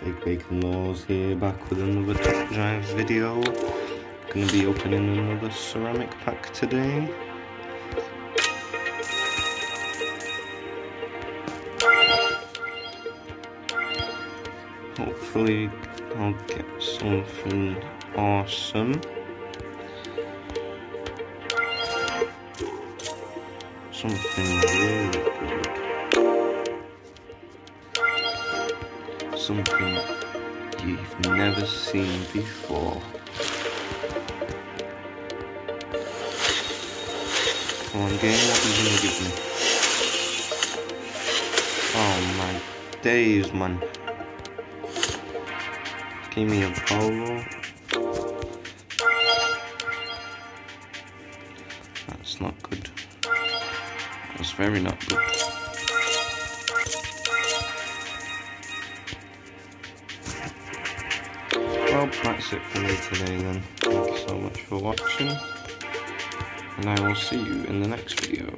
Fake Bacon Laws here, back with another Top Drive video. Gonna be opening another ceramic pack today. Hopefully I'll get something awesome. Something really good. Something you've never seen before. Come on game, what are you gonna give me? Oh my days man. Give me a polo. That's not good. That's very not good. Well, that's it for me today then. Thank you so much for watching. And I will see you in the next video.